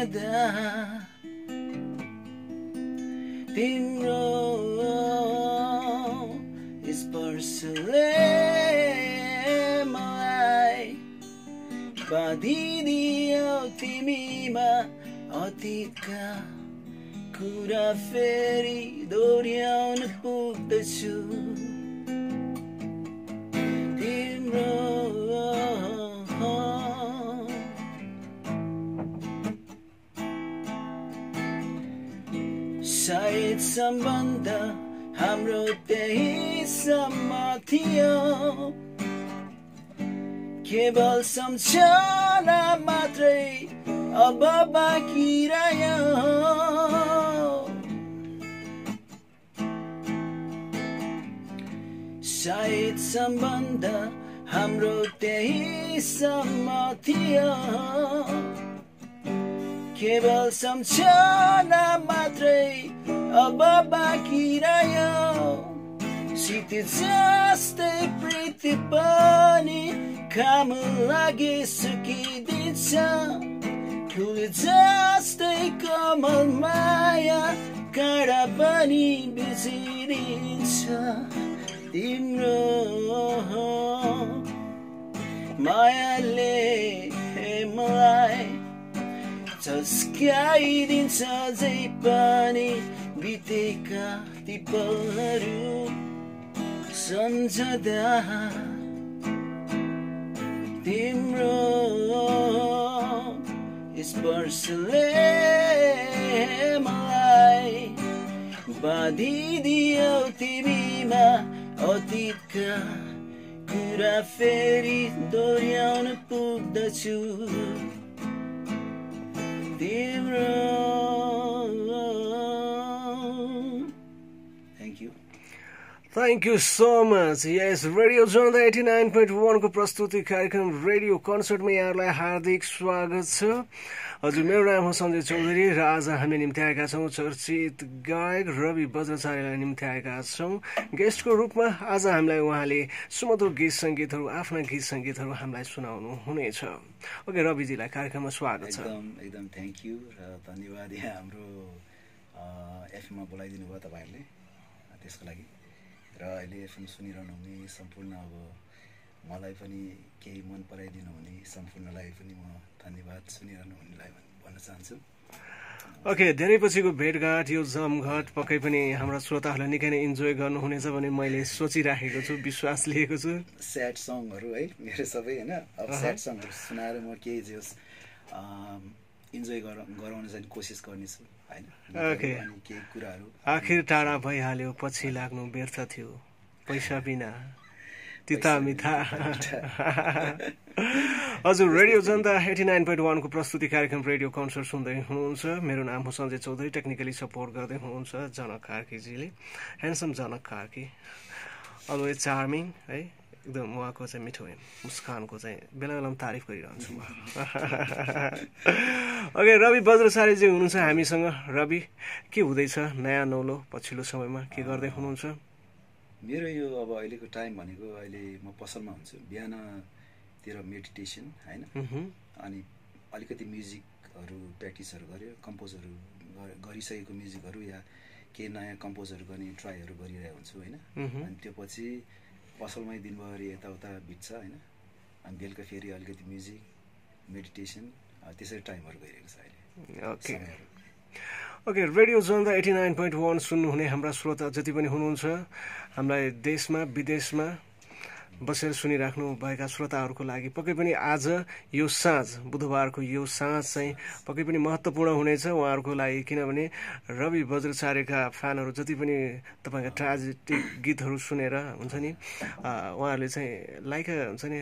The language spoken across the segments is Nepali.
सम्झदा तिम्रो सम्बन्ध हाम्रो त्यहीसम्म थियो केवल सम्झना मात्रै अब बाँकी रह्यो। सायद सम्बन्ध हाम्रो त्यहीसम्म थियो केवल सम्झना मात्रै अब बाँकी रह्यो शीत जस्तै प्रीति पनि काम लागे सुकिदिन्छ फुल जस्तै कमल माया काँडा पनि बिर्सिदिन्छ तिम्रो मायाले मलाई चस्काइदिन्छ जै पनि बितेका ती पलहरू सम्झदा तिम्रो स्पर्शले मलाई बाँधिदियो तिमीमा अतीतका कुरा फेरि दोहोऱ्याउन पुग्दछु। Thank thank you so much yes radio जोन एटी नाइन पोइन्ट वानको प्रस्तुति कार्यक्रम रेडियो कन्सर्टमा यहाँहरूलाई हार्दिक स्वागत छ। हजुर मेरो नाम हो सञ्जय चौधरी र आज हामी निम्ति आएका छौँ चर्चित गायक रवि बज्राचार्यलाई निम्ति आएका छौँ। गेस्टको रूपमा आज हामीलाई उहाँले सुमधुर गीत सङ्गीतहरू आफ्ना गीत सङ्गीतहरू हामीलाई सुनाउनु हुनेछ। ओके रविजीलाई कार्यक्रममा स्वागत छ। एकदम थ्याङ्क यू र धन्यवाद यहाँ हाम्रो एफएममा बोलाइदिनु भयो तपाईँहरूले त्यसको लागि। र अहिले एफएम सुनिरहनु हुने सम्पूर्ण अब मलाई पनि केही मन पराइदिनु हुने सम्पूर्णलाई पनि म धन्यवाद सुनिरहनु हुनेलाई भन्न चाहन्छु। ओके धेरै पछिको भेटघाट यो जमघट पक्कै पनि हाम्रा श्रोताहरूलाई निकै नै इन्जोय गर्नुहुनेछ भने मैले सोचिराखेको छु विश्वास लिएको छु। स्याड सङहरू है मेरो सबै होइन। अब स्याड सङहरू सुनाएर म केही जे होस् इन्जोय गर गराउन चाहिँ कोसिस गर्नेछु। होइन आखिर टाढा भइहाल्यो पछि लाग्नु व्यर्थ थियो। पैसा बिना। तिता मिथा हजुर radio Janata eighty nine point वानको प्रस्तुति कार्यक्रम रेडियो कन्सर्ट सुन्दै हुनुहुन्छ। मेरो नाम हो सञ्जय चौधरी टेक्निकली सपोर्ट गर्दै हुनुहुन्छ Janak कार्कीजीले। Handsome Janak Karki. Always charming है। एकदम उहाँको चाहिँ मिठो मुस्कानको चाहिँ बेला बेलामा तारिफ गरिरहन्छु म ओके रवि बज्रचार्यजी हुनुहुन्छ हामीसँग रवि के हुँदैछ नयाँ नौलो पछिल्लो समयमा के गर्दै हुनुहुन्छ मेरो यो अब अहिलेको टाइम भनेको अहिले म पसलमा हुन्छु बिहानतिर मेडिटेसन होइन। अनि अलिकति म्युजिकहरू प्र्याक्टिसहरू गऱ्यो कम्पोजहरू गर- गरिसकेको म्युजिकहरू या केही नयाँ कम्पोजहरू गर्ने ट्राईहरू गरिरहेको हुन्छु होइन। अनि त्यो पछि पसलमै दिनभरि यताउता बित्छ होइन? अनि बेलुका फेरि अलिकति म्युजिक मेडिटेसन त्यसरी टाइमहरू गइरहेको छ अहिले। Okay okay radio Janata eighty nine point one सुन्नुहुने हाम्रा श्रोता जति पनि हुनुहुन्छ हामीलाई देशमा विदेशमा बसेर सुनिराख्नु भएका श्रोताहरूको लागि पक्कै पनि आज यो साँझ बुधबारको यो साँझ चाहिँ पक्कै पनि महत्त्वपूर्ण हुनेछ उहाँहरूको लागि किनभने रवि बज्रचार्यका फ्यानहरू जति पनि तपाईँका ट्राजेटिक गीतहरू सुनेर हुन्छ नि उहाँहरूले चाहिँ लाइक हुन्छ नि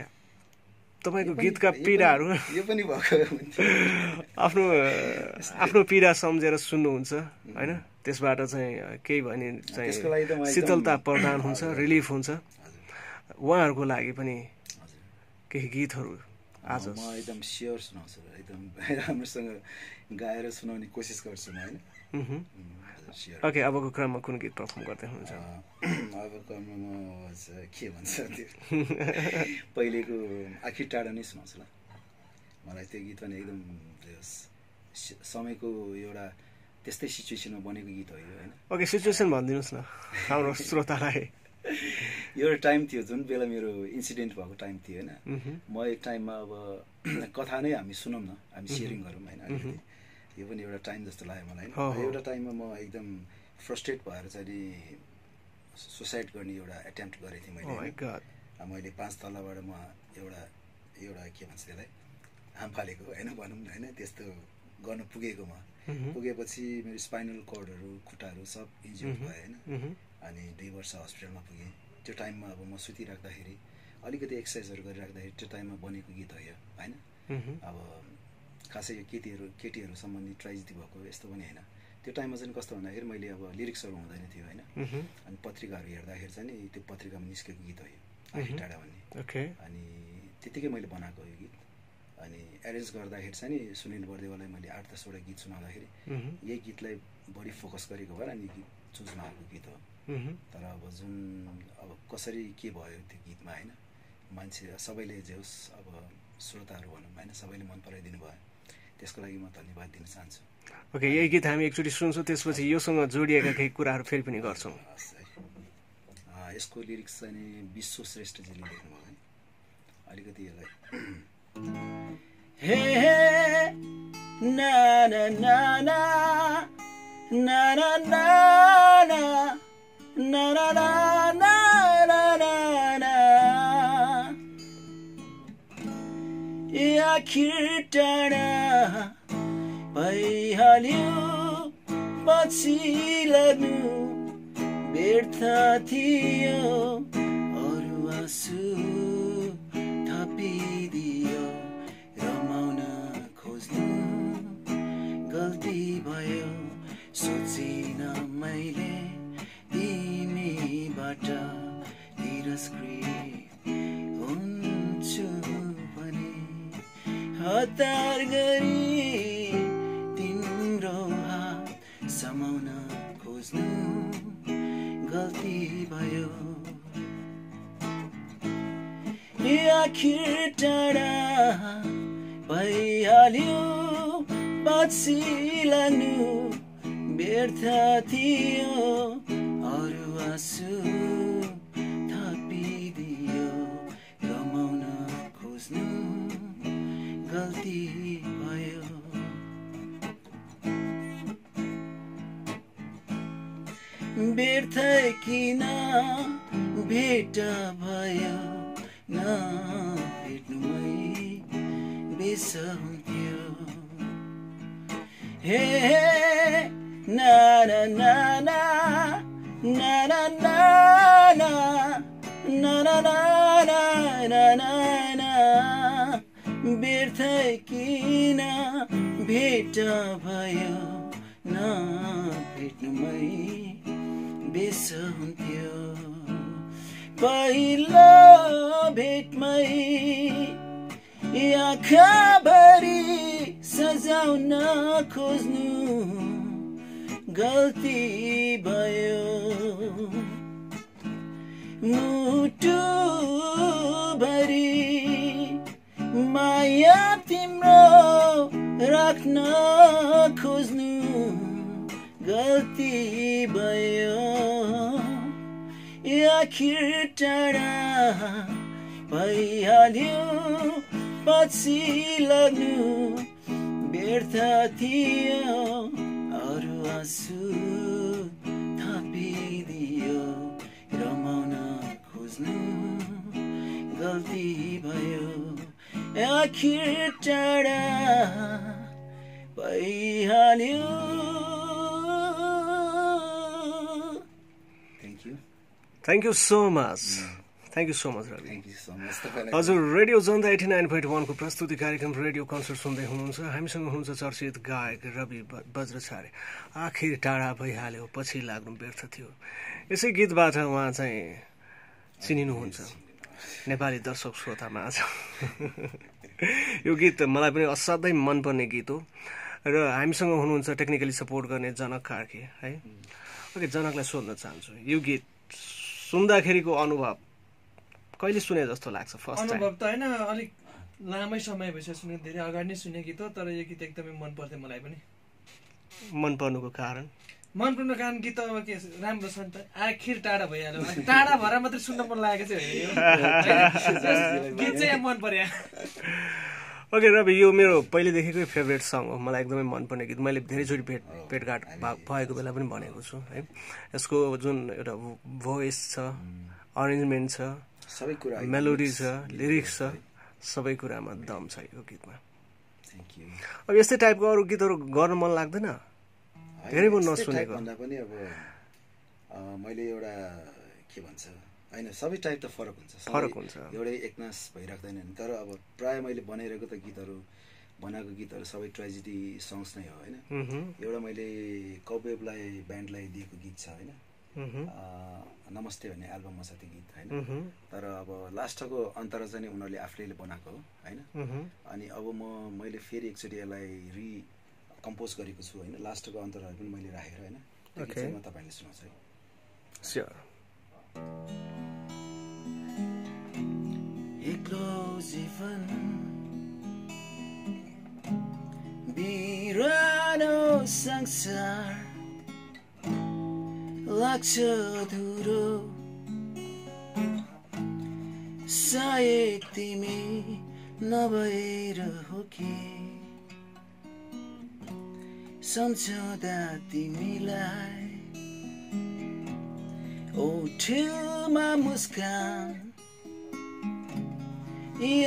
तपाईँको गीतका पीडाहरू आफ्नो आफ्नो पीडा सम्झेर सुन्नुहुन्छ होइन? त्यसबाट चाहिँ केही भने चाहिँ शीतलता प्रदान हुन्छ रिलिफ हुन्छ। उहाँहरूको लागि पनि केही गीतहरू आज म एकदम स्योर सुनाउँछु एकदम राम्रोसँग गाएर सुनाउने कोसिस गर्छु म होइन? ओके अबको क्रममा कुन गीत पर्फर्म गर्दै हुनुहुन्छ? अब कर्ममा चाहिँ के भन्छ त्यो? पहिलेको आखिर टाढा नै सुनाउँछु ल। मलाई त्यो गीत पनि एकदम समयको एउटा त्यस्तै सिचुएसनमा बनेको गीत हो यो होइन? ओके सिचुएसन भनिदिनुहोस् न हाम्रो श्रोतालाई। एउटा टाइम थियो जुन बेला मेरो इन्सिडेन्ट भएको टाइम थियो होइन। म एक टाइममा अब कथा नै हामी सुनौँ न हामी सेयरिङ गरौँ होइन? अलिकति। यो पनि एउटा टाइम जस्तो लाग्यो मलाई। होइन? एउटा टाइममा म एकदम फ्रस्ट्रेट भएर चाहिँ नि सुसाइड गर्ने एउटा एटेम्प्ट गरेको थिएँ मैले Oh मैले पाँच तल्लाबाट म एउटा एउटा के भन्छ त्यसलाई हाम फालेको होइन? भनौँ न होइन? त्यस्तो गर्नु पुगेको म। पुगेपछि मेरो स्पाइनल कर्डहरू खुट्टाहरू सब इन्जियोर भयो होइन। अनि दुई वर्ष हस्पिटलमा पुगेँ त्यो टाइममा अब म सुतिराख्दाखेरि अलिकति एक्सर्साइजहरू गरिराख्दाखेरि त्यो टाइममा बनेको गीत हो यो होइन। अब खासै यो केटीहरू केटीहरू सम्बन्धी ट्राइजिडी भएको यस्तो पनि होइन त्यो टाइममा चाहिँ कस्तो भन्दाखेरि मैले अब लिरिक्सहरू हुँदैन थियो होइन। अनि पत्रिकाहरू हेर्दाखेरि चाहिँ नि त्यो पत्रिकामा निस्केको गीत हो यो आखी। टाढा भन्ने अनि त्यतिकै मैले बनाएको यो गीत अनि एरेन्ज गर्दाखेरि चाहिँ नि सुनिल बर्देवालाई मैले आठ दसवटा गीत सुनाउँदाखेरि। यही गीतलाई बढी फोकस गरेको भएर अनि गीत चुज गीत हो। तर अब जुन अब कसरी के भयो त्यो गीतमा होइन? मान्छे सबैले जे होस् अब श्रोताहरू भनौँ होइन? सबैले मन पराइदिनु भयो। त्यसको लागि म धन्यवाद दिन चाहन्छु। ओके यही गीत हामी एकचोटि सुन्छौँ त्यसपछि योसँग जोडिएका केही कुराहरू फेरि पनि गर्छौँ। यसको लिरिक्स चाहिँ विश्व श्रेष्ठजीले लेख्नुभयो है अलिकति यसलाई। हे ना ना ना ना ना ना ना आखिर टाढा भइहाल्यो पछि लाग्नु व्यर्थ थियो अरू आँसु हतार गरी तिम्रो हात समाउन खोज्नु गल्ती भयो। आखिर टाढा भइहाल्यो पछि लाग्नु व्यर्थ थियो अरू आँसु व्यर्थ किन भेट भयो न भेट्नुमै बिसन्थ्यो हे ना, ना, ना, ना, ना, ना, ना, व्यर्थ किन भेट भयो न भेट्नुमै बेस हुन्थ्यो। पहिलो भेटमै आँखाभरि सजाउन खोज्नु गल्ती भयो। मुटु भरि माया तिम्रो राख्न खोज्नु गल्ती भयो। आखिर टाढा भइहाल्यो पछि लाग्नु व्यर्थ थियो। अरू आँसु थपिदियो रमाउन खोज्नु गल्ती भयो। आखिर टाढा भइहाल्यो। Thank you so much thank you so much Ravi thank you so much तपाईँलाई हजुर radio Janata eighty nine point वानको प्रस्तुति कार्यक्रम रेडियो कन्सर्ट सुन्दै हुनुहुन्छ। हामीसँग हुनुहुन्छ चर्चित गायक रवि ब- बज्रछारे आखिर टाढा भइहाल्यो पछि लाग्नु व्यर्थ थियो। यसै गीतबाट उहाँ चाहिँ चिनिनुहुन्छ। नेपाली दर्शक श्रोतामा आज। यो गीत मलाई पनि असाध्यै मनपर्ने गीत हो। र हामीसँग हुनुहुन्छ टेक्निकली सपोर्ट गर्ने जनक कार्की है? ओके जनकलाई सोध्न चाहन्छु। यो गीत सुन्दाखेरिको अनुभव कहिले सुने जस्तो लाग्छ फर्स्ट टाइम अनुभव त होइन अलिक लामै समय भइसक्यो सुनेको धेरै अगाडि नै सुने गीत हो तर यो गीत एकदमै मन पर्थ्यो मलाई पनि। मन पर्नुको कारण? मन पर्नु कारण गीत त अब के राम्रो छ नि त। आखिर टाढा भइहाल्यो। टाढा भएर मात्रै सुन्न मन लागेको चाहिँ होइन। गीत चाहिँ मन पर्यो। ओके रवि यो मेरो पहिलेदेखिकै फेभरेट सङ हो। मलाई एकदमै मनपर्ने गीत। मैले धेरैचोटि भेट भेटघाट भएको बेला पनि भनेको छु है। यसको जुन एउटा भोइस छ अरेन्जमेन्ट छ सबै कुरा मेलोडी छ लिरिक्स छ सबै कुरामा दम छ यो गीतमा। अब यस्तै टाइपको अरू गीतहरू गर्न मन लाग्दैन? धेरै म नसुनेको। भन्दा पनि अब अ, मैले एउटा के भन्छ? होइन सबै टाइप त फरक हुन्छ। फरक हुन्छ। एउटै एकनास भइराख्दैन नि। तर अब प्रायः मैले बनाइरहेको त गीतहरू बनाएको गीतहरू सबै ट्रेजेडी सङ्ग्स नै हो होइन? एउटा मैले कवेबलाई ब्यान्डलाई दिएको गीत छ होइन? नमस्ते भन्ने एल्बममा छ त्यो गीत होइन? तर अब लास्टको अन्तर चाहिँ उनीहरूले आफैले बनाएको हो होइन। अनि अब म मैले फेरि एकचोटि यसलाई रि कम्पोज गरेको छु होइन? लास्टको अन्तरहरू पनि मैले राखेर होइन? त्यो गीत. चाहिँ म तपाईँहरूले सुनाउँछु है। स्योर एक्लो जीवन बिरानो संसार लाग्छ धुरो सायद तिमी नभएर हो कि सम्झौदा तिमीलाई ओठमा मुस्कान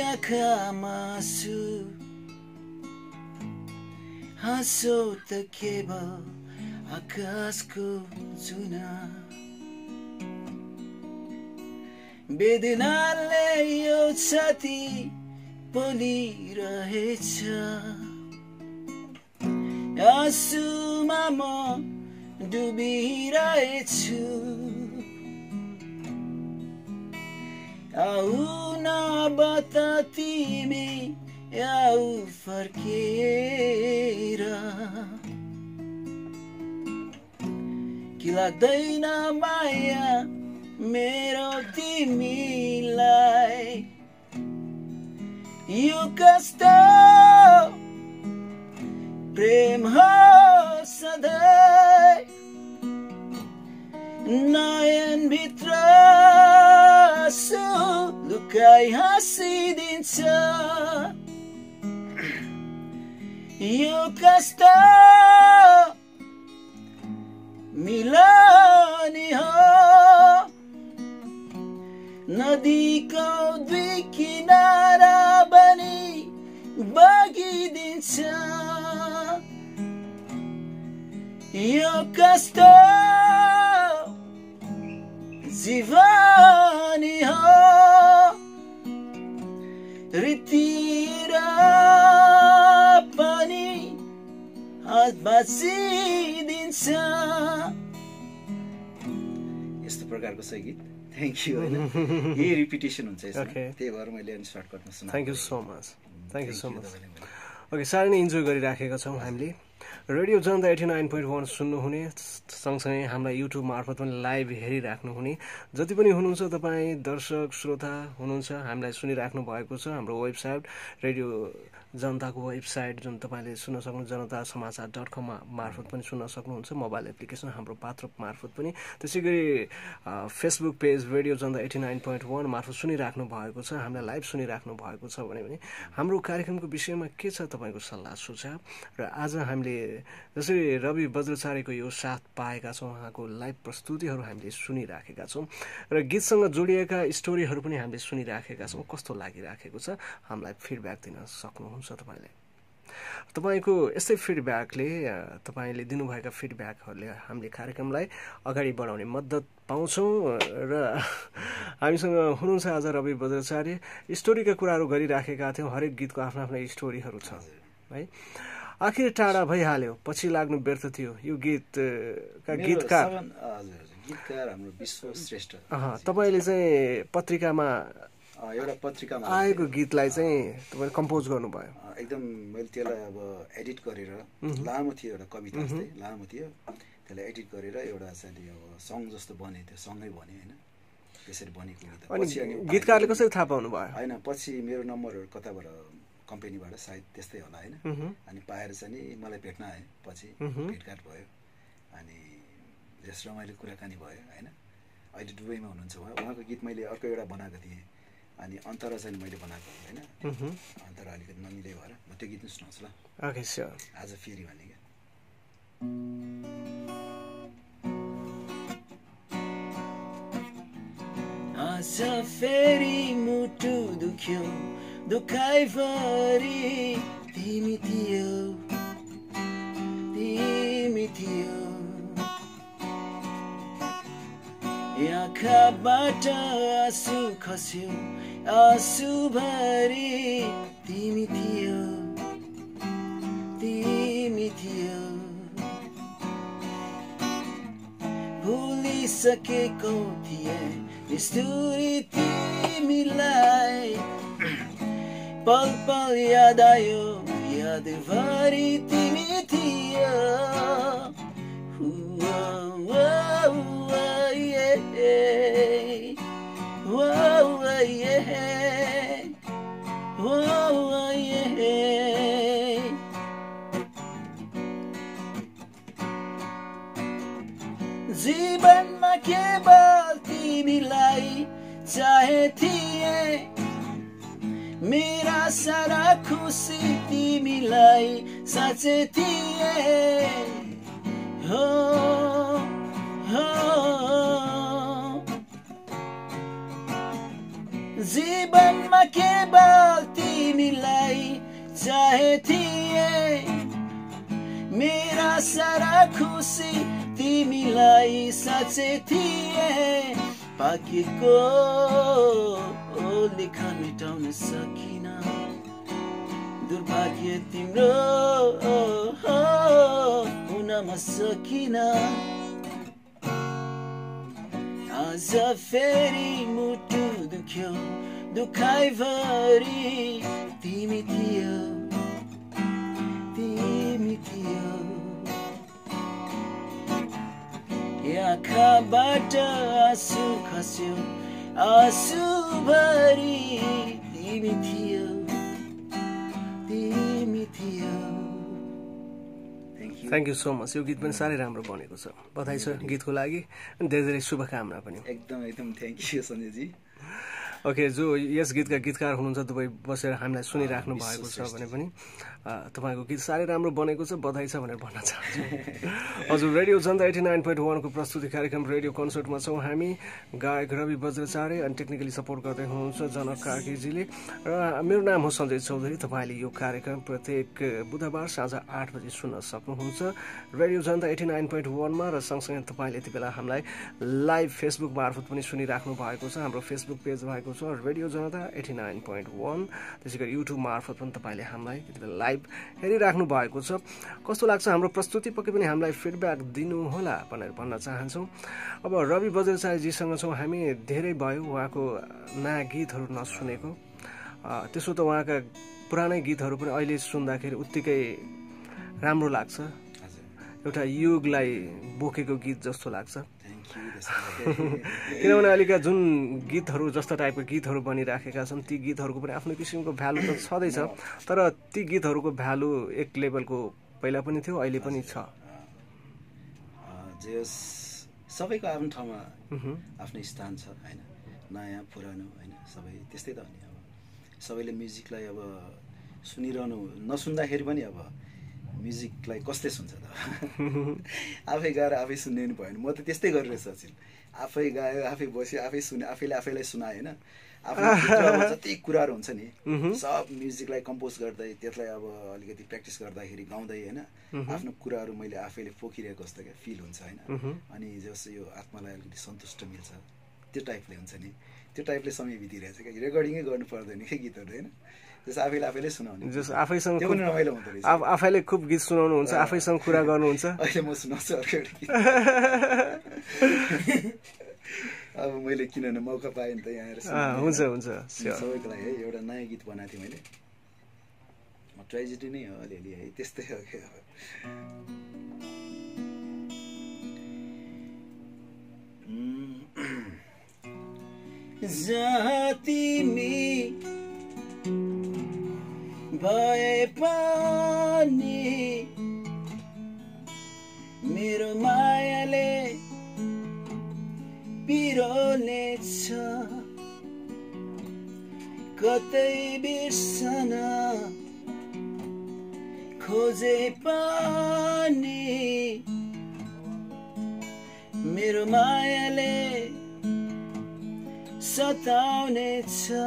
आँखामा आँसु हाँसो त केवल आकाशको जुना वेदनाले यो छाती पोलिरहेछ आँसुमा म डुबिरहेछु आऊ न बता तिमी आऊ फर्केर कि लाग्दैन माया मेरो तिमीलाई यो कस्तो प्रेम हो सधैँ नयन भित्र लुकाइ हाँसिदिन्छ। यो कस्तो मिलानी हो। नदीको दुई किनारा बनी बगिदिन्छ। यो कस्तो जीवनी हो रीति र पनि हात बाँचिदिन्छ यस्तो प्रकारको छ गीत? थ्याङ्क यू होइन? यही रिपिटेसन हुन्छ. त्यही भएर मैले अनि सर्टकटमा सुनाएको thank you so much thank you so Thank you much. Okay साह्रै नै इन्जोय गरिराखेका छौँ हामीले। Radio Janata eighty nine point one सुन्नुहुने सँगसँगै हामीलाई युट्युब मार्फत पनि लाइभ हेरिराख्नुहुने। जति पनि हुनुहुन्छ तपाईँ दर्शक श्रोता हुनुहुन्छ हामीलाई सुनिराख्नु भएको छ हाम्रो वेबसाइट रेडियो जनताको वेबसाइट जुन तपाईँले सुन्न सक्नु जनता समाचार डट कम मार्फत पनि सुन्न सक्नुहुन्छ मोबाइल एप्लिकेसन हाम्रो पात्र मार्फत पनि। त्यसै गरी Facebook page radio Janata eighty nine point one मार्फत सुनिराख्नु भएको छ हामीलाई लाइभ सुनिराख्नु भएको छ भने भने हाम्रो कार्यक्रमको विषयमा के छ तपाईँको सल्लाह सुझाव? र आज हामीले जसरी रवि बज्रचार्यको यो साथ पाएका छौँ उहाँको लाइभ प्रस्तुतिहरू हामीले सुनिराखेका छौँ। र गीतसँग जोडिएका स्टोरीहरू पनि हामीले सुनिराखेका छौँ। कस्तो लागिराखेको छ हामीलाई फिडब्याक दिन सक्नुहुन्छ? तपाईँले? तपाईँको यस्तै फिडब्याकले तपाईँले दिनुभएका फिडब्याकहरूले हामीले कार्यक्रमलाई अगाडि बढाउने मद्दत पाउँछौँ र हामीसँग हुनुहुन्छ आज रवि बज्राचार्य स्टोरीका कुराहरू गरिराखेका थियौँ हरेक गीतको आफ्नो आफ्नो स्टोरीहरू छ है? आखिर टाढा भइहाल्यो पछि लाग्नु व्यर्थ थियो। यो गीतका गीतकार तपाईँले चाहिँ पत्रिकामा एउटा पत्रिकामा आएको गीतलाई चाहिँ तपाईँले कम्पोज गर्नुभयो। एकदम मैले त्यसलाई अब एडिट गरेर लामो थियो एउटा कविता जस्तै लामो थियो। त्यसलाई एडिट गरेर एउटा चाहिँ अब सङ जस्तो बने त्यो सँगै बन्यो होइन। त्यसरी बनेको गीत अनि गीतकारले कसरी थाहा पाउनु भयो होइन पछि मेरो नम्बरहरू कताबाट कम्पनीबाट सायद त्यस्तै होला होइन। अनि पाएर चाहिँ नि मलाई भेट्न आयो। पछि। भेटघाट भयो। अनि यस रमाइलो कुराकानी भयो होइन। अहिले दुबईमा हुनुहुन्छ उहाँ। उहाँको गीत मैले अर्को एउटा बनाएको थिएँ। अनि अन्तरा चाहिँ मैले बनाएको होइन। अन्तरा अलिकति नमिले भएर म त्यो गीत सुनाउँछु ल। ओके स्योर आज फेरि भने क्या। आज फेरि मुटु दुख्यो दुखाइभरि तिमी थियो तिमी थियो। आँखाबाट आँसु खस्यो आँसुभरि तिमी थियो तिमी थियो। भुलिसकेको थिए तिमीलाई। पल पल याद आयो यादभरि तिमी थियो। जीवनमा केवल तिमीलाई चाहे थिए। मेरा सारा खुसी तिमीलाई साँचे थिए। हो हो। जीवनमा केवल तिमीलाई चाहे थिए? मेरा सारा खुसी तिमीलाई साँचे थिए। पाकेको लेखा मेटाउन सकिन। दुर्भाग्य तिम्रो हुनमा सकिन। आज फेरि मुटु दुख्यो दुखाइभरि तिमी थियो तिमी थियो आँखाबाट आँसु खस्यो आँसुभरि तिमी थियो तिमी थियो थ्याङ्क यू सो मच यो गीत पनि साह्रै राम्रो बनेको छ। बधाई छ गीतको लागि। अनि धेरै धेरै शुभकामना पनि। एकदम एकदम थ्याङ्क यू सञ्जयजी ओके जो यस गीतका गीतकार हुनुहुन्छ दुबई बसेर हामीलाई सुनिराख्नु भएको छ भने पनि। तपाईँको गीत साह्रै राम्रो बनेको छ बधाई छ भनेर भन्न चाहन्छु। हजुर radio Janata eighty nine point वानको प्रस्तुति कार्यक्रम रेडियो कन्सर्टमा छौँ हामी। गायक रवि बज्रचार्य अनि टेक्निकली सपोर्ट गर्दै हुनुहुन्छ जनक कार्कीजीले र मेरो नाम हो सञ्जय चौधरी तपाईँले यो कार्यक्रम प्रत्येक बुधबार साँझ आठ बजी सुन्न सक्नुहुन्छ। Radio Janata eighty nine point वानमा र सँगसँगै तपाईँले यति बेला हामीलाई लाइभ फेसबुक मार्फत पनि सुनिराख्नु भएको छ। हाम्रो फेसबुक पेज भएको छ radio Janata eighty nine point one. त्यसै गरी युट्युब मार्फत पनि तपाईँले हामीलाई यति बेला लाइभ हेरिराख्नु भएको छ। कस्तो लाग्छ हाम्रो प्रस्तुति पक्कै पनि हामीलाई फिडब्याक दिनुहोला भनेर भन्न चाहन्छौँ। अब रवि बज्रचार्यजीसँग छौँ हामी। धेरै भयो उहाँको नयाँ गीतहरू नसुनेको। त्यसो त उहाँका पुरानै गीतहरू पनि अहिले सुन्दाखेरि उत्तिकै राम्रो लाग्छ। एउटा युगलाई बोकेको गीत जस्तो लाग्छ। किनभने अहिलेका जुन गीतहरू जस्ता टाइपको गीतहरू बनिराखेका छन् ती गीतहरूको पनि आफ्नो किसिमको भ्यालु त छँदैछ। तर ती गीतहरूको भ्यालु एक लेभलको पहिला पनि थियो अहिले पनि छ। सबैको आफ्नो ठाउँमा। आफ्नो स्थान छ होइन? नयाँ पुरानो होइन? सबै त्यस्तै त हो नि अब। सबैले म्युजिकलाई अब सुनिरहनु नसुन्दाखेरि पनि अब म्युजिकलाई कसले सुन्छ त? आफै गाएर आफै सुन्ने नि भएन। म त त्यस्तै गरिरहेछु अचेल आफै गायो आफै बस्यो आफै सुन्यो आफैले आफैलाई सुनायो होइन? आफ्नो जति कुराहरू हुन्छ नि सब म्युजिकलाई कम्पोज गर्दै त्यसलाई अब अलिकति प्र्याक्टिस गर्दाखेरि गाउँदै होइन? आफ्नो कुराहरू मैले आफैले पोखिरहेको जस्तो क्या फिल हुन्छ होइन? अनि जस यो आत्मालाई अलिकति सन्तुष्ट मिल्छ। त्यो टाइपले हुन्छ नि। त्यो टाइपले समय बितिरहेछ क्या। रेकर्डिङै गर्नु पर्दैन क्या गीतहरू होइन? जस आफैले आफैले सुनाउने। जस आफैसँग रमाइलो हुँदो रहेछ। आफ- आफैले खुब गीत सुनाउनुहुन्छ आफैसँग कुरा गर्नुहुन्छ अहिले म सुनाउँछु अर्को एउटा गीत अब मैले किनभने मौका पाएँ नि त यहाँ हुन्छ हुन्छ सबैको लागि है एउटा नयाँ गीत बनाएको थिएँ मैले। ट्रेजेडी नै हो अलिअलि है त्यस्तै हो क्या अब। जहाँ भए पनि। मेरो मायाले पिरोले छ कतै बिर्सन। खोजे पनि। मेरो मायाले सताउने छ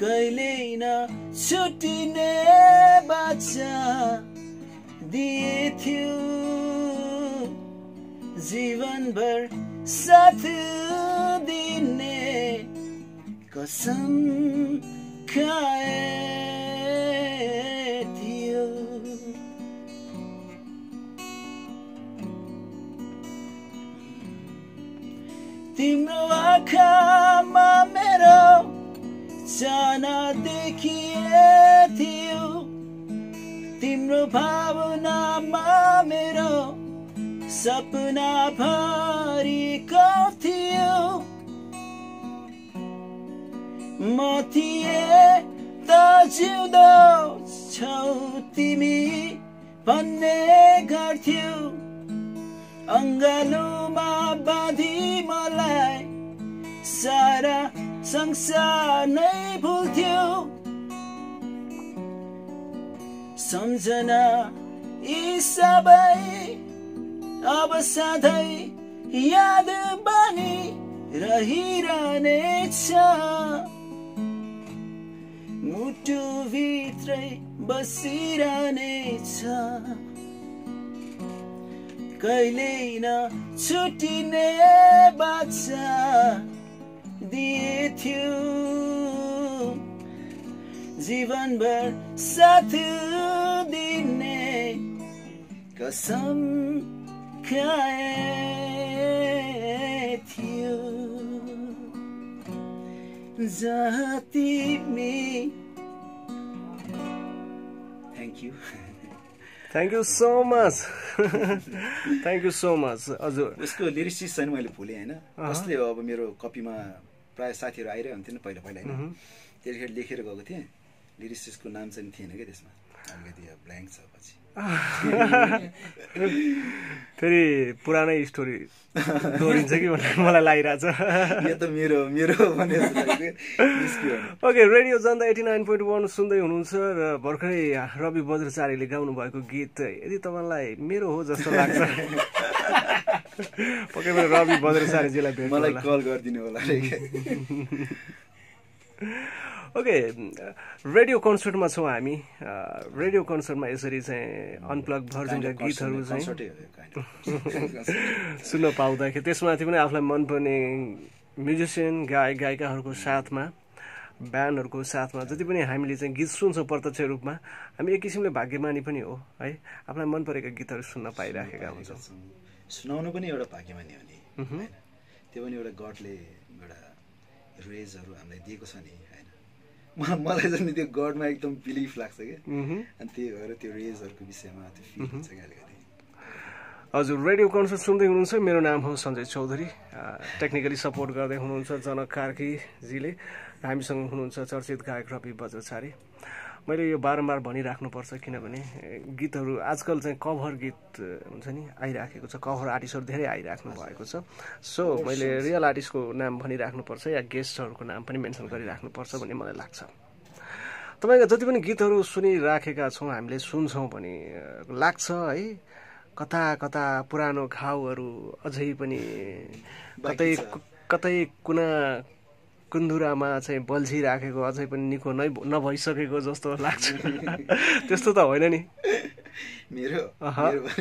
कहिले न छुट्टिने बाचा दिए थियो। जीवनभर साथ दिने कसम खाए। आँखामा मेरो देखिए थियो तिम्रो भावनामा मेरो सपना भरिको थियो म थिए त जिउँदो छौ तिमी भन्ने गर्थ्यौ अङ्गालोमा बाँधी मलाई सारा संसार नै भुल्थ्यो। सम्झना यी सबै अब सधैँ याद बनी रहिरहनेछ। भित्रै बसिरहनेछ। कहिले न छुट्टिने बाचा। दिए थियो जीवनभर साथ दिने कसम खाए थियो जहाँ तिमी thank you thank you so much thank you so much हजुर उसको लिरिसिस चाहिँ मैले भुलेँ होइन। कसले हो अब मेरो कपीमा प्राय साथीहरू आइरहेको हुन्थ्यो नि पहिला पहिला होइन? त्यतिखेर लेखेर गएको थिएँ। लिरिसिसको नाम चाहिँ थिएन क्या त्यसमा? अलिकति अब ब्ल्याङ्क छ पछि। फेरि पुरानै स्टोरी दोहोरिन्छ कि भनेर मलाई लागिरहेछ। यो त मेरो मेरो। Okay radio Janata eighty nine point one सुन्दै हुनुहुन्छ र भर्खरै रवि बज्रचारीले गाउनु भएको गीत यदि तपाईँलाई मेरो हो जस्तो लाग्छ। पक्कै पनि रवि बज्रचारीजीलाई भेट्नु मलाई कल गरिदिनु होला। ओके रेडियो कन्सर्टमा छौँ हामी। रेडियो कन्सर्टमा यसरी चाहिँ अनप्लग भर्जनका गीतहरू चाहिँ। सुन्न पाउँदाखेरि त्यसमाथि पनि आफूलाई मनपर्ने म्युजिसियन गायक गायिकाहरूको साथमा ब्यान्डहरूको साथमा जति पनि हामीले चाहिँ गीत सुन्छौँ प्रत्यक्ष रूपमा हामी एक किसिमले भाग्यमानी पनि हो है। आफूलाई मन परेका गीतहरू सुन्न पाइराखेका हुन्छौँ। सुनाउनु पनि एउटा भाग्यमानी हो नि त्यो पनि एउटा गडले एउटा रेजहरू हामीलाई दिएको छ नि मलाई चाहिँ त्यो गडमा एकदम बिलिफ लाग्छ क्या। अनि त्यही भएर त्यो रेजहरूको विषयमा त्यो फिल हुन्छ क्या अलिकति हजुर रेडियो कन्सर्ट सुन्दै हुनुहुन्छ। मेरो नाम हो सञ्जय चौधरी। टेक्निकली सपोर्ट गर्दै हुनुहुन्छ जनक कार्कीजीले। हामीसँग हुनुहुन्छ चर्चित गायक रवि बज्रचारी। मैले यो बारम्बार भनिराख्नुपर्छ किनभने गीतहरू आजकल चाहिँ कभर गीत हुन्छ नि आइराखेको छ। कभर आर्टिस्टहरू धेरै आइराख्नु भएको छ। सो मैले रियल आर्टिस्टको नाम भनिराख्नुपर्छ या गेस्टहरूको नाम पनि मेन्सन गरिराख्नुपर्छ भन्ने मलाई लाग्छ। तपाईँका जति पनि गीतहरू सुनिराखेका छौँ हामीले सुन्छौँ भने लाग्छ है। कता कता पुरानो घाउहरू अझै पनि कतै। कतै कुना कुन्दुरामा चाहिँ बल्झिराखेको अझै पनि निको नै नभइसकेको जस्तो लाग्छ। त्यस्तो त होइन नि। मेरो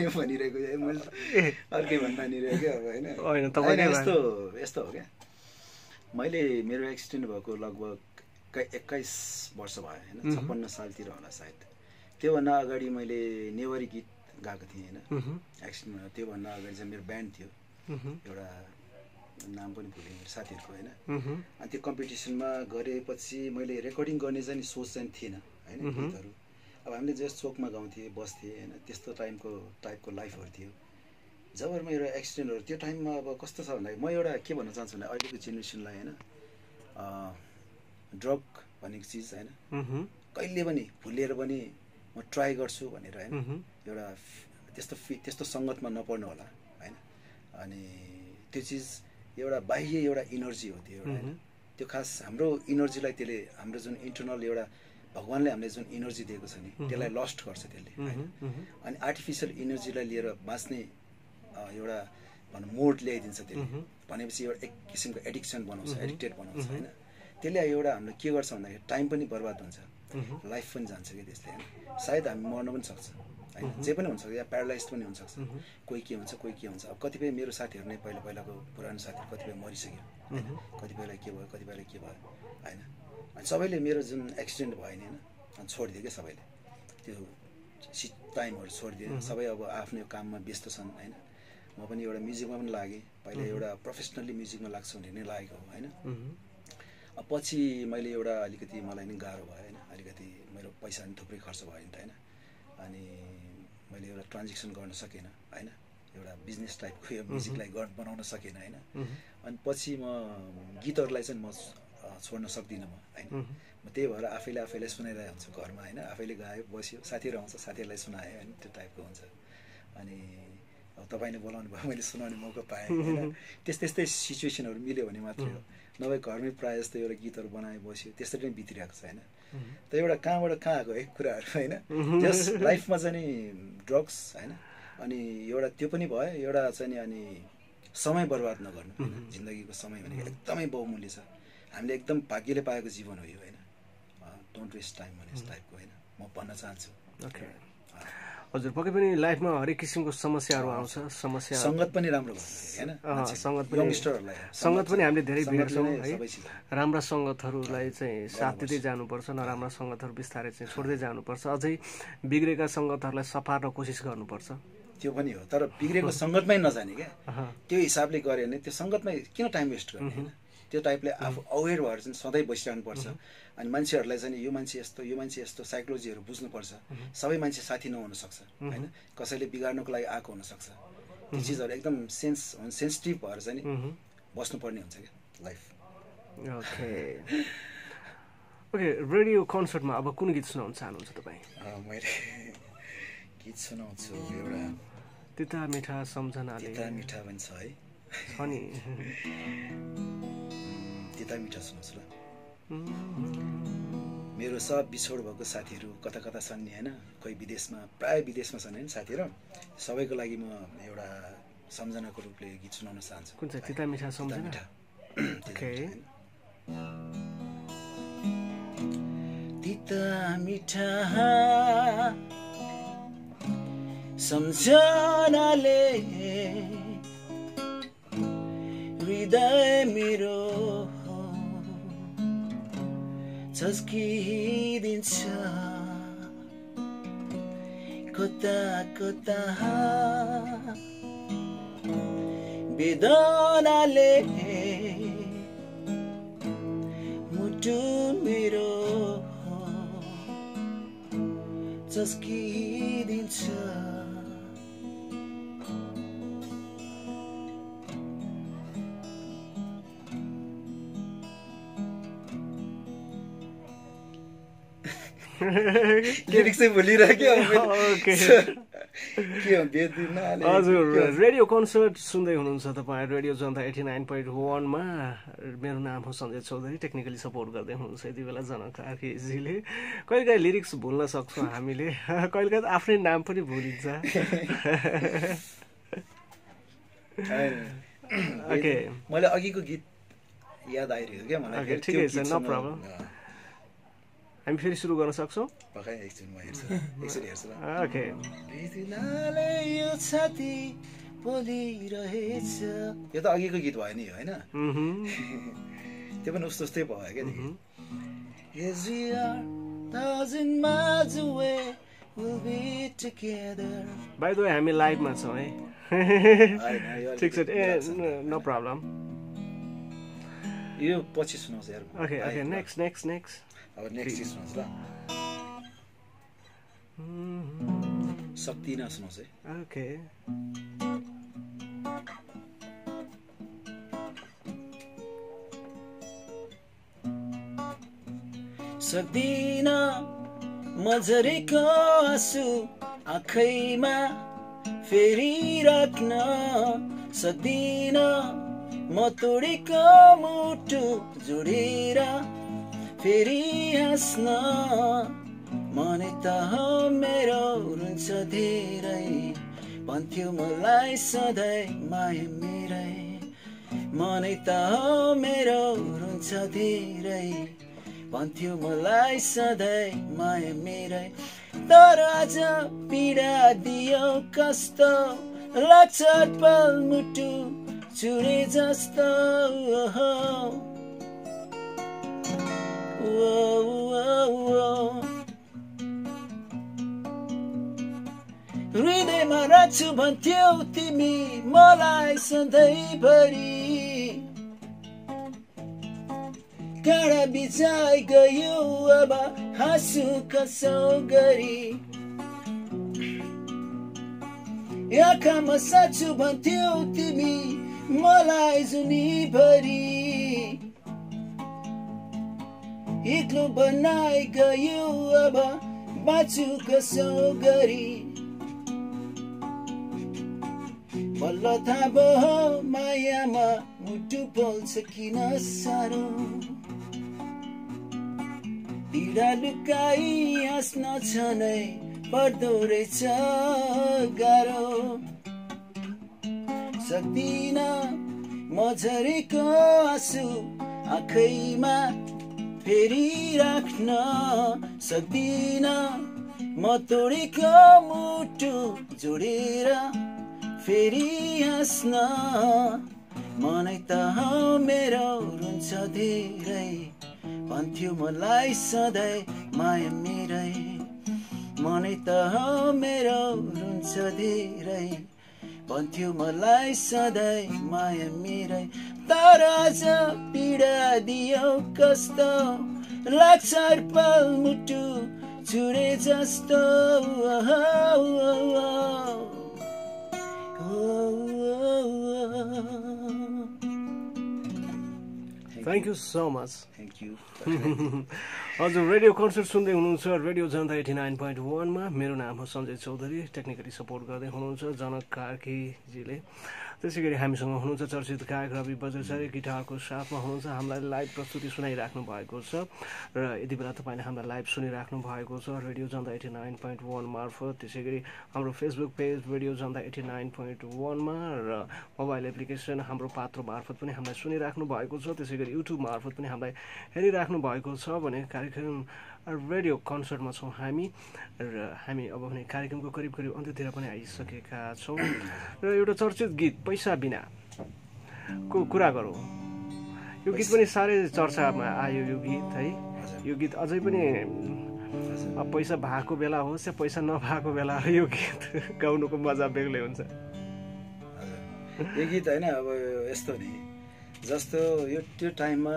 भनिरहेको होइन। यस्तो यस्तो हो क्या। मैले मेरो एक्सिडेन्ट भएको लगभग एक्का- एक्काइस वर्ष भयो होइन। छप्पन्न सालतिर होला सायद। त्योभन्दा अगाडि मैले नेवारी गीत गाएको थिएँ होइन। एक्सिडेन्ट त्योभन्दा अगाडि चाहिँ मेरो ब्यान्ड थियो। एउटा नाम पनि भुलेँ मेरो साथीहरूको होइन? अनि त्यो कम्पिटिसनमा गरेपछि मैले रेकर्डिङ गर्ने चाहिँ सोच चाहिँ थिएन होइन गीतहरू। अब हामीले जस्ट चोकमा गाउँथेँ बस्थेँ होइन त्यस्तो टाइमको टाइपको लाइफहरू थियो। जब मेरो एक्सिडेन्टहरू त्यो टाइममा अब कस्तो छ भन्दाखेरि म एउटा के भन्न चाहन्छु भने अहिलेको जेनेरेसनलाई होइन ड्रग भनेको चिज होइन कहिले पनि भुलिएर पनि म ट्राई गर्छु भनेर होइन एउटा त्यस्तो फि त्यस्तो सङ्गतमा नपर्नु होला होइन। अनि त्यो चिज एउटा बाह्य एउटा इनर्जी हो त्यो एउटा त्यो खास हाम्रो इनर्जीलाई त्यसले हाम्रो जुन इन्टरनल एउटा भगवान्ले हामीले जुन इनर्जी दिएको छ नि त्यसलाई लस्ट गर्छ त्यसले होइन? अनि आर्टिफिसियल इनर्जीलाई लिएर बाँच्ने एउटा भनौँ मोड ल्याइदिन्छ त्यसले। भनेपछि एउटा एक किसिमको एडिक्सन बनाउँछ एडिक्टेड बनाउँछ होइन? त्यसले एउटा हाम्रो के गर्छ भन्दाखेरि टाइम पनि बर्बाद हुन्छ। लाइफ पनि जान्छ कि त्यसले होइन? सायद हामी मर्न पनि सक्छ। होइन। जे पनि हुनसक्छ या प्यारालाइज पनि हुनसक्छ। कोही के हुन्छ कोही के हुन्छ। अब कतिपय मेरो साथीहरू नै पहिला पहिलाको पुरानो साथीहरू कतिपय मरिसक्यो। होइन। कतिपयलाई के भयो कतिपयलाई के भयो होइन। अनि सबैले मेरो जुन एक्सिडेन्ट भयो नि होइन अनि छोडिदियो क्या सबैले। त्यो सि टाइमहरू छोडिदियो। सबै अब आफ्नो काममा व्यस्त छन् होइन। म पनि एउटा म्युजिकमा पनि लागेँ। पहिला एउटा प्रोफेसनल्ली म्युजिकमा लाग्छु भनेर नै लागेको हो होइन। पछि मैले एउटा अलिकति मलाई नि गाह्रो भयो होइन। अलिकति मेरो पैसा पनि थुप्रै खर्च भयो नि त होइन। अनि मैले एउटा ट्रान्जेक्सन गर्न सकेन होइन? एउटा बिजनेस टाइपको यो म्युजिकलाई गर बनाउन सकेन होइन? अनि पछि म गीतहरूलाई चाहिँ म छोड्न सक्दिनँ म होइन? म त्यही भएर आफैले आफैलाई सुनाइरहेको हुन्छु घरमा होइन? आफैले गायो बस्यो साथीहरू आउँछ साथीहरूलाई सुनायो होइन? त्यो टाइपको हुन्छ। अनि अब तपाईँले बोलाउनु भयो मैले सुनाउने मौका पाएँ होइन? त्यस्तै त्यस्तै सिचुएसनहरू मिल्यो भने मात्रै हो। नभए घरमै प्रायः जस्तो एउटा गीतहरू बनायो बस्यो त्यसरी नै बितिरहेको छ होइन? त एउटा कहाँबाट कहाँ आएको? है कुराहरू होइन? जस लाइफमा चाहिँ नि ड्रग्स होइन? अनि एउटा त्यो पनि भयो एउटा चाहिँ नि अनि समय बर्बाद नगर्नु जिन्दगीको समय भनेको एकदमै बहुमूल्य छ। हामीले एकदम भाग्यले पाएको जीवन हो यो होइन? डोन्ट वेस्ट टाइम भने जस्तो टाइपको होइन? म भन्न चाहन्छु। ओके हजुर पक्कै पनि लाइफमा हरेक किसिमको समस्याहरू आउँछ समस्या सङ्गत पनि राम्रो सङ्गत पनि- सङ्गत पनि हामीले धेरै भेट्छौँ है। राम्रा सङ्गतहरूलाई चाहिँ साथ दिँदै जानुपर्छ नराम्रा सङ्गतहरू बिस्तारै चाहिँ छोड्दै जानुपर्छ। अझै बिग्रेका सङ्गतहरूलाई सफार्न कोसिस गर्नुपर्छ। त्यो पनि हो। तर बिग्रेको सङ्गतमै नजाने क्या। त्यो हिसाबले गऱ्यो भने त्यो सङ्गतमै किन टाइम वेस्ट गर्ने होइन? त्यो टाइपले आफू अवेर भएर चाहिँ सधैँ बसिरहनुपर्छ। अनि मान्छेहरूलाई चाहिँ यो मान्छे यस्तो यो मान्छे यस्तो साइकोलोजीहरू बुझ्नुपर्छ। सबै मान्छे साथी नहुन सक्छ होइन? कसैले बिगार्नको लागि आएको हुनसक्छ। त्यो चिजहरू एकदम सेन्स सेन्सिटिभ भएर चाहिँ नि बस्नुपर्ने हुन्छ क्या लाइफ। ओके। ओके रेडियो कन्सर्टमा अब कुन गीत सुनाउन चाहनुहुन्छ तपाईँ? मैले गीत सुनाउँछु एउटा तिता मिठा सम्झनाले। तिता मिठा पनि छ है। छ नि। तिता मिठा सुनाउँछु ल। मेरो सब बिछोड भएको साथीहरू कता कता छन् नि होइन? कोही विदेशमा प्राय विदेशमा छन् होइन साथीहरू? सबैको लागि म एउटा सम्झनाको रूपले गीत सुनाउन चाहन्छु। कुन चाहिँ? तिता मिठा सम्झना? तिता मिठा सम्झनाले हृदय मेरो झस्किदिन्छ कता कता। वेदनाले मुटु मेरो झस्किदिन्छ हजुर रेडियो कन्सर्ट सुन्दै हुनुहुन्छ तपाईँ radio Janata eighty nine point वानमा मेरो नाम हो सञ्जय चौधरी टेक्निकली सपोर्ट गर्दै हुनुहुन्छ यति बेला जनक आरकेजीले कहिलेकाहीँ लिरिक्स भुल्न सक्छौँ हामीले कहिलेकाहीँ त आफ्नै नाम पनि भुलिन्छ मैले अघिको गीत याद आइरहेको क्या मलाई ठिकै छ, problem. अँ, हामी फेरि सुरु गर्न सक्छौँ पक्कै एकछिन म हेर्छु एकछिन हेर्छु ल ओके बितिनाले यो छाती बोलिरहेछ यो त अघिको गीत भयो नि होइन त्यो पनि उस्तो उस्तै भयो क्या देखि Yes, we are thousand miles away. We'll be together. By the way हामी लाइभमा छौँ है ठिक छ ए। नो प्रब्लम यो पछि सुनाउँछ। ओके। नेक्स्ट नेक्स्ट नेक्स्ट अब नेक्स्ट चिज सुनाउँछ ल सक्दिनँ सुनाउँछ है ओके सक्दिन म झरेको आँसु आँखैमा फेरि राख्न सक्दिन म तोडेको मुटु जोडेर फेरि हाँस्न मनै त मेरो रुन्छ धेरै। भन्थ्यो मलाई सधैँ माया मेरै। मनै त मेरो रुन्छ धेरै। भन्थ्यो मलाई सधैँ माया मेरै। तर आज पीडा दियो कस्तो? लाग्छ मुटु चुरे जस्तो राख्छु भन्थ्यौ तिमी मलाई सधैँभरि काँडा बिचाइ गयो अब हाँसु कसो गरी। आँखामा साँच्छु भन्थ्यौ तिमी मलाई जुनीभरि एक्लो बनाइ गयो अब बाँचु कसो गरी। बल्ल मायामा मुटु पोल्छ किन साह्रो? पीडा लुकाई हाँस्न छ नै पर्दो रहेछ गाह्रो। सक्दिन म झरेको आँसु आँखैमा फेरि राख्न सक्दिन म तोडेको मुटु जोडेर फेरि हाँस्न मनै त मेरो रुन्छ धेरै। भन्थ्यो मलाई सधैँ माया मेरै। मनै त मेरो रुन्छ धेरै। भन्थ्यो मलाई सधैँ माया मेरै। तर आज पीडा दियो कस्तो? लाग्छ मुटु चुरे जस्तो। Thank you so much thank you हजुर रेडियो कन्सर्ट सुन्दै हुनुहुन्छ radio Janata eighty nine point वानमा मेरो नाम हो सञ्जय चौधरी टेक्निकली सपोर्ट गर्दै हुनुहुन्छ जनक कार्कीजीले। त्यसै गरी हामीसँग हुनुहुन्छ चर्चित गायक रवि बजाचार्य गिटारको साथमा हुनुहुन्छ हामीलाई लाइभ प्रस्तुति सुनाइराख्नु भएको छ। र यति बेला तपाईँले हामीलाई लाइभ सुनिराख्नु भएको छ radio Janata eighty nine point one मार्फत। त्यसै गरी हाम्रो Facebook page radio Janata eighty nine point वानमा र मोबाइल एप्लिकेसन हाम्रो पात्र मार्फत पनि हामीलाई सुनिराख्नु भएको छ। त्यसै गरी युट्युब मार्फत पनि हामीलाई हेरिराख्नु भएको छ भने कार्यक्रम रेडियो कन्सर्टमा छौँ हामी र हामी अब भने कार्यक्रमको करिब करिब अन्त्यतिर पनि आइसकेका छौँ। र एउटा चर्चित गीत पैसा बिना को कुरा गरौँ? यो गीत पनि साह्रै चर्चामा आयो यो गीत है। यो गीत अझै पनि पैसा भएको बेला होस् या पैसा नभएको बेला यो गीत। गाउनुको मजा बेग्लै हुन्छ। यो गीत होइन अब यस्तो नि जस्तो यो त्यो टाइममा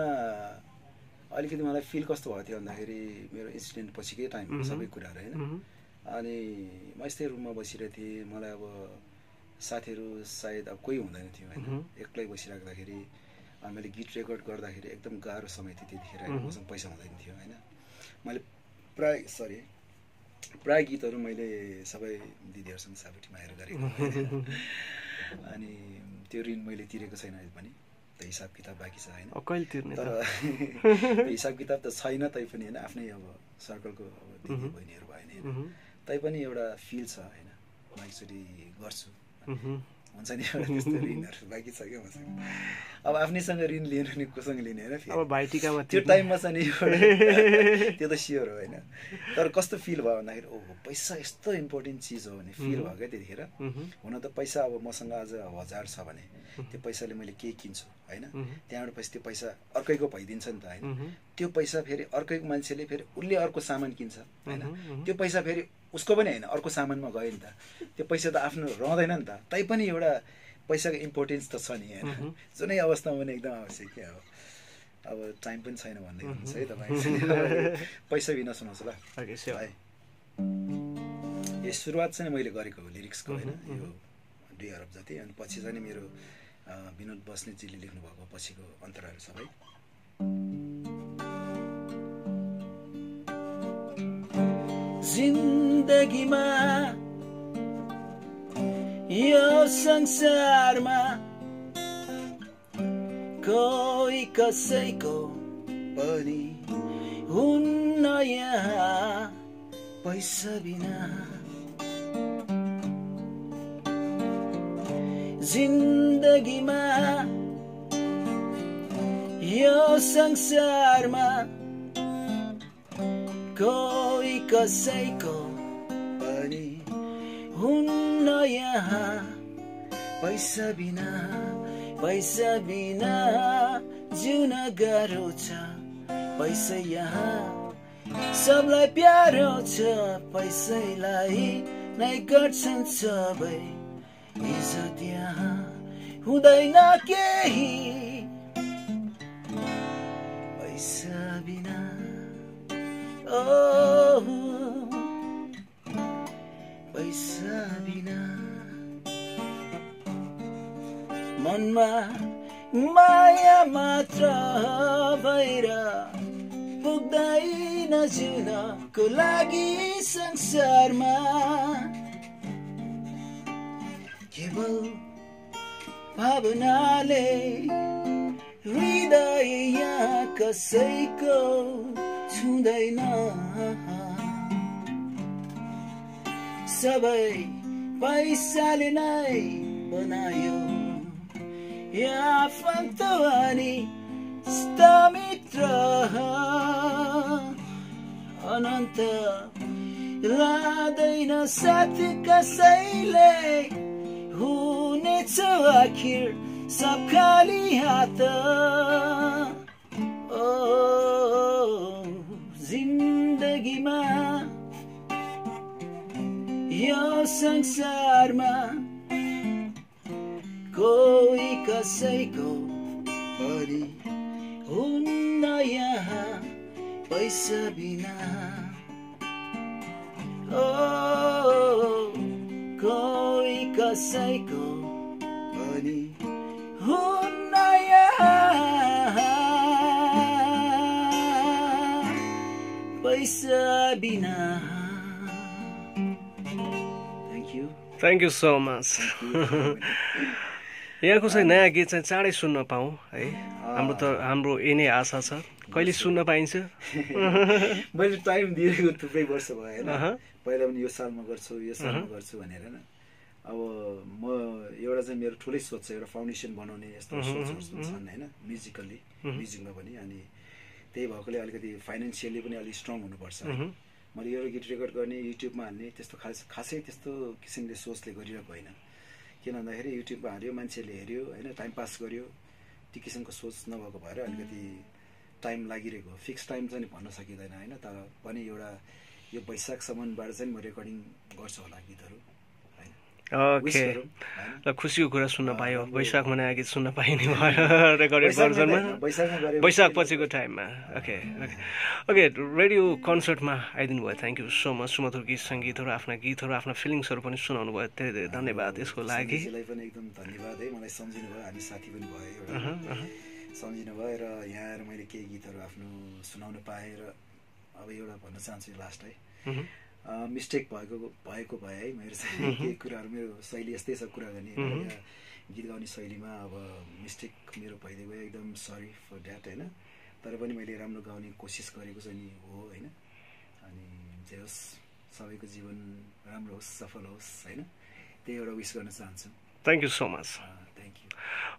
अलिकति मलाई फिल कस्तो भएको थियो भन्दाखेरि मेरो इन्सिडेन्ट पछिकै टाइम सबै कुराहरू होइन। अनि म यस्तै रुममा बसिरहेको थिएँ मलाई अब साथीहरू सायद अब कोही हुँदैन थियो होइन। एक्लै बसिराख्दाखेरि अनि मैले गीत रेकर्ड गर्दाखेरि एकदम गाह्रो समय थियो त्यतिखेर मसँग पैसा हुँदैन थियो होइन। मैले प्राय सरी प्राय गीतहरू मैले सबै दिदीहरूसँग साबुटीमा हेरेर गरेको अनि त्यो ऋण मैले तिरेको छैन अहिले पनि। त हिसाब किताब बाँकी छ होइन कहिले तिर्ने तर हिसाब किताब त छैन तैपनि होइन आफ्नै अब सर्कलको अब दिदी। बहिनीहरू भयो नि होइन। तैपनि एउटा फिल छ होइन म एकचोटि गर्छु। हुन्छ नि एउटा त्यस्तो ऋणहरू बाँकी छ क्या मसँग अब आफ्नैसँग ऋण लिनु नि कोसँग लिने होइन अब फेरि भाइटिकामा त्यो। टाइममा चाहिँ नि त्यो त स्योर हो होइन तर कस्तो फिल भयो भन्दाखेरि ओहो पैसा यस्तो इम्पोर्टेन्ट चिज हो भने फिल भयो क्या त्यतिखेर। हुन त पैसा अब मसँग आज हजार छ भने त्यो पैसाले मैले केही किन्छु होइन। त्यहाँबाट पछि त्यो पैसा अर्कैको भइदिन्छ नि त होइन। त्यो पैसा फेरि अर्कैको मान्छेले फेरि उसले अर्को सामान किन्छ होइन। त्यो पैसा फेरि उसको पनि होइन अर्को सामानमा गयो नि त त्यो पैसा त आफ्नो रहँदैन नि त तैपनि एउटा पैसाको इम्पोर्टेन्स त छ नि होइन? जुनै अवस्थामा पनि एकदम आवश्यक क्या अब अब टाइम पनि छैन भन्दै हुनुहुन्छ है तपाईँ। पैसा बिना सुनाउँछु ल। है यो सुरुवात चाहिँ मैले गरेको हो लिरिक्सको होइन। यो दुई अरब जति। अनि पछि चाहिँ मेरो विनोद बस्नेतजीले लेख्नुभएको पछिको अन्तराहरू सबै। जिन्दगीमा यो संसारमा कोही कसैको पनि हुन्न यहाँ पैसा बिना जिन्दगीमा यो संसारमा कोही कसैको हुन्न यहाँ? पैसा बिना पैसा बिना जिउन गाह्रो छ। पैसा यहाँ सबलाई प्यारो छ। पैसैलाई नै गर्छन् सबै। हिजो त्यहाँ हुँदैन केही। पैसा बिना ओ पैसा बिना मनमा माया मात्र भएर पुग्दैन जिउनको लागि संसारमा। केवल भावनाले हृदय यहाँ कसैको छुँदैन। सबै पैसाले नै बनायो। आफन्त अनि मित्र अनन्त लाँदैन साथ कसैले। हुनेछ आखिर सब खाली हात। ओ जिन्दगीमा यो संसारमा कोही कसैको पनि हुन्न यहाँ पैसा बिना ओ कोही कसैको पनि हुन्न यहाँ पैसा बिना थ्याङ्क यू सो मच यहाँको चाहिँ नयाँ गीत चाहिँ चाँडै सुन्न पाऊँ है? हाम्रो त हाम्रो यही नै आशा छ। कहिले सुन्न पाइन्छ? मैले टाइम दिएको थुप्रै वर्ष भयो होइन। पहिला पनि यो सालमा गर्छु यो सालमा गर्छु भनेर होइन? अब म एउटा चाहिँ मेरो ठुलै सोच छ एउटा फाउन्डेसन बनाउने यस्तो सोचहरू छन् होइन? म्युजिकल्ली म्युजिकमा पनि अनि त्यही भएकोले अलिकति फाइनेन्सियली पनि अलिक स्ट्रङ हुनुपर्छ मैले एउटा गीत रेकर्ड गर्ने युट्युबमा हाल्ने त्यस्तो खास खासै त्यस्तो किसिमले सोचले गरिरहेको होइन। किन भन्दाखेरि युट्युबमा हाल्यो मान्छेले हेऱ्यो होइन टाइम पास गर्यो। त्यो किसिमको सोच नभएको भएर अलिकति टाइम लागिरहेको फिक्स टाइम चाहिँ भन्न सकिँदैन होइन तर पनि एउटा यो वैशाखसम्मबाट चाहिँ म रेकर्डिङ गर्छु होला गीतहरू। ओके? र खुसीको कुरा सुन्न पायो। वैशाखमा नयाँ गीत सुन्न पाइने भयो रेकर्डेड भर्जनमा वैशाख पछिको टाइममा। ओके ओके ओके रेडियो कन्सर्टमा आइदिनु भयो। थ्याङ्क यू सो मच सुमधुर गीत सङ्गीतहरू आफ्ना गीतहरू आफ्ना फिलिङ्सहरू पनि सुनाउनु भयो। धेरै धेरै धन्यवाद यसको लागि। पनि एकदम धन्यवाद है। मलाई सम्झिनु भयो। हामी साथी पनि भयो एउटा। सम्झिनु भयो र यहाँ आएर मैले केही गीतहरू आफ्नो सुनाउनु पाएँ र अब एउटा भन्न चाहन्छु लास्ट। मिस्टेक भएको भएको भए है मेरो चाहिँ केही कुराहरू मेरो शैली यस्तै छ कुरा गर्ने। गीत गाउने शैलीमा अब मिस्टेक मेरो भइदियो गयो एकदम सरी फर द्याट होइन? तर पनि मैले राम्रो गाउने कोसिस गरेको चाहिँ नि हो होइन? अनि जे होस् सबैको जीवन राम्रो होस् सफल होस् होइन? त्यही एउटा विस गर्न चाहन्छु। थ्याङ्क यू सो मच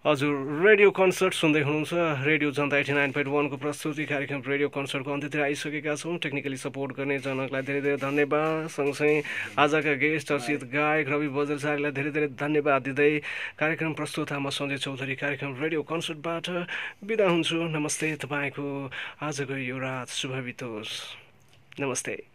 हजुर रेडियो कन्सर्ट सुन्दै हुनुहुन्छ। Radio Janata eighty nine point वानको प्रस्तुति कार्यक्रम रेडियो कन्सर्टको अन्त्यतिर आइसकेका छौँ। टेक्निकली सपोर्ट गर्ने जनकलाई धेरै धेरै धन्यवाद। सँगसँगै आजका गेस्ट चर्चित गायक रवि बज्रचार्यलाई धेरै धेरै धन्यवाद दिँदै कार्यक्रम प्रस्तुता म सञ्जय चौधरी कार्यक्रम रेडियो कन्सर्टबाट बिदा हुन्छु। नमस्ते तपाईँको आजको यो रात। शुभ बितोस्। नमस्ते।